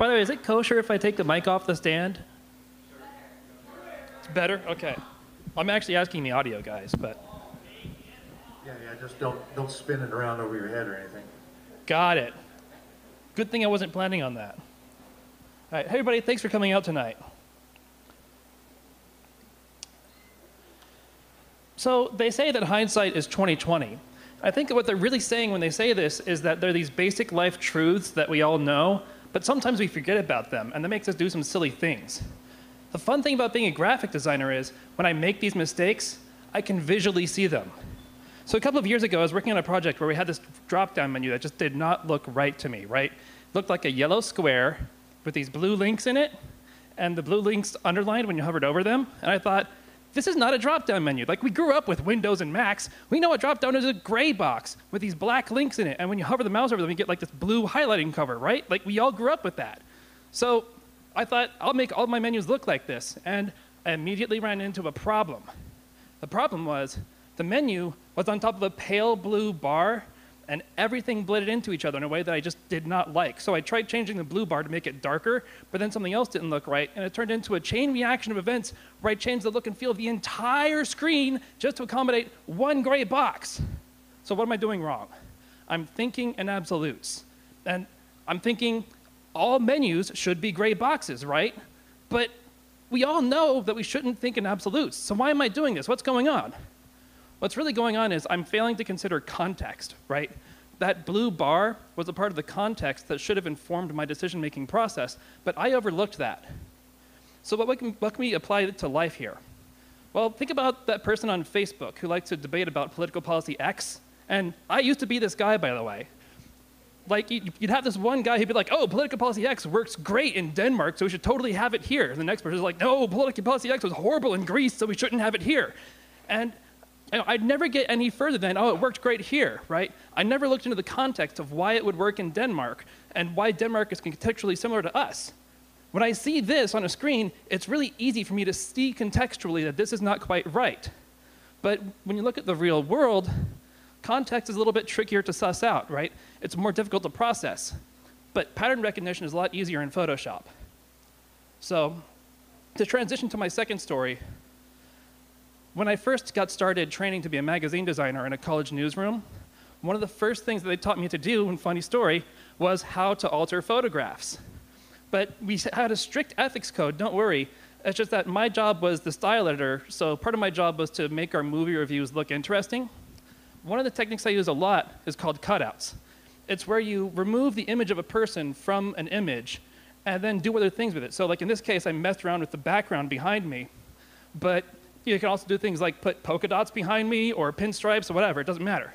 By the way, is it kosher if I take the mic off the stand? It's better? Okay. I'm actually asking the audio guys, but Yeah, yeah, just don't, don't spin it around over your head or anything. got it. Good thing I wasn't planning on that. All right, hey everybody, thanks for coming out tonight. So they say that hindsight is 2020. I think what they're really saying when they say this is that there are these basic life truths that we all know, but sometimes we forget about them, and that makes us do some silly things. The fun thing about being a graphic designer is when I make these mistakes, I can visually see them. So a couple of years ago, I was working on a project where we had this drop-down menu that just did not look right to me, right? It looked like a yellow square with these blue links in it, and the blue links underlined when you hovered over them. And I thought, this is not a drop-down menu. Like we grew up with Windows and Macs. We know a drop-down is a gray box with these black links in it, and when you hover the mouse over them, you get like this blue highlighting cover, right? Like we all grew up with that. So I thought, I'll make all my menus look like this, and I immediately ran into a problem. The problem was the menu was on top of a pale blue bar, and everything blended into each other in a way that I just did not like. So I tried changing the blue bar to make it darker, but then something else didn't look right, and it turned into a chain reaction of events where I changed the look and feel of the entire screen just to accommodate one gray box. So what am I doing wrong? I'm thinking in absolutes. And I'm thinking all menus should be gray boxes, right? But we all know that we shouldn't think in absolutes. So why am I doing this? What's going on? What's really going on is I'm failing to consider context, right? That blue bar was a part of the context that should have informed my decision making process, but I overlooked that. So, what can, what can we apply to life here? Well, think about that person on Facebook who likes to debate about political policy X. And I used to be this guy, by the way. Like, you'd have this one guy who'd be like, oh, political policy X works great in Denmark, so we should totally have it here. And the next person is like, no, political policy X was horrible in Greece, so we shouldn't have it here. And I'd never get any further than, oh, it worked great here, right? I never looked into the context of why it would work in Denmark and why Denmark is contextually similar to us. When I see this on a screen, it's really easy for me to see contextually that this is not quite right. But when you look at the real world, context is a little bit trickier to suss out, right? It's more difficult to process. But pattern recognition is a lot easier in Photoshop. So, to transition to my second story, when I first got started training to be a magazine designer in a college newsroom, one of the first things that they taught me to do, and funny story, was how to alter photographs. But we had a strict ethics code, don't worry. It's just that my job was the style editor, so part of my job was to make our movie reviews look interesting. One of the techniques I use a lot is called cutouts. It's where you remove the image of a person from an image and then do other things with it. So, like in this case, I messed around with the background behind me, but you can also do things like put polka dots behind me or pinstripes or whatever, it doesn't matter.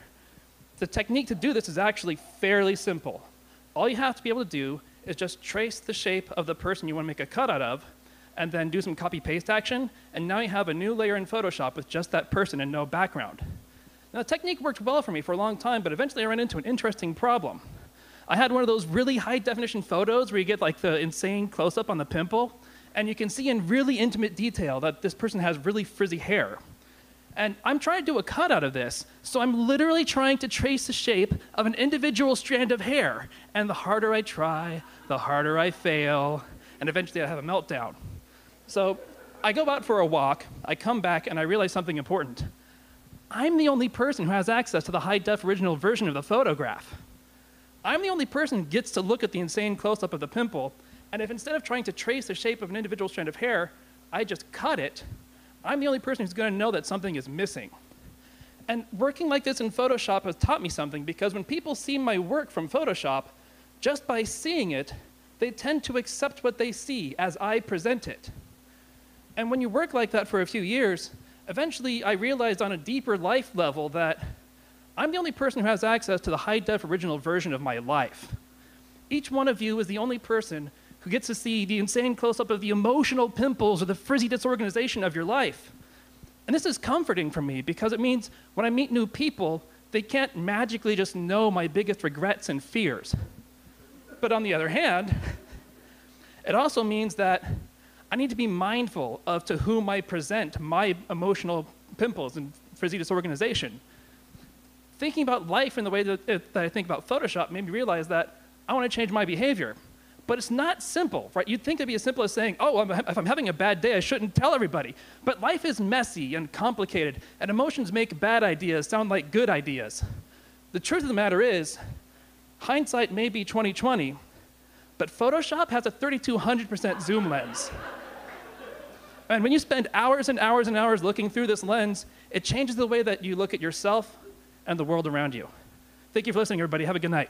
The technique to do this is actually fairly simple. All you have to be able to do is just trace the shape of the person you want to make a cutout of, and then do some copy paste action, and now you have a new layer in Photoshop with just that person and no background. Now, the technique worked well for me for a long time, but eventually I ran into an interesting problem. I had one of those really high definition photos where you get like the insane close up on the pimple, and you can see in really intimate detail that this person has really frizzy hair. And I'm trying to do a cut out of this, so I'm literally trying to trace the shape of an individual strand of hair. And the harder I try, the harder I fail, and eventually I have a meltdown. So I go out for a walk, I come back, and I realize something important. I'm the only person who has access to the high def original version of the photograph. I'm the only person who gets to look at the insane close up of the pimple, and if instead of trying to trace the shape of an individual strand of hair, I just cut it, I'm the only person who's going to know that something is missing. And working like this in Photoshop has taught me something because when people see my work from Photoshop, just by seeing it, they tend to accept what they see as I present it. And when you work like that for a few years, eventually I realized on a deeper life level that I'm the only person who has access to the high def original version of my life. Each one of you is the only person who gets to see the insane close up of the emotional pimples or the frizzy disorganization of your life. And this is comforting for me because it means when I meet new people, they can't magically just know my biggest regrets and fears. But on the other hand, it also means that I need to be mindful of to whom I present my emotional pimples and frizzy disorganization. Thinking about life in the way that, that I think about Photoshop made me realize that I want to change my behavior. But it's not simple, right? You'd think it'd be as simple as saying, oh, I'm, if I'm having a bad day, I shouldn't tell everybody. But life is messy and complicated, and emotions make bad ideas sound like good ideas. The truth of the matter is, hindsight may be 2020, but Photoshop has a 3200% zoom lens. And when you spend hours and hours and hours looking through this lens, it changes the way that you look at yourself and the world around you. Thank you for listening, everybody. Have a good night.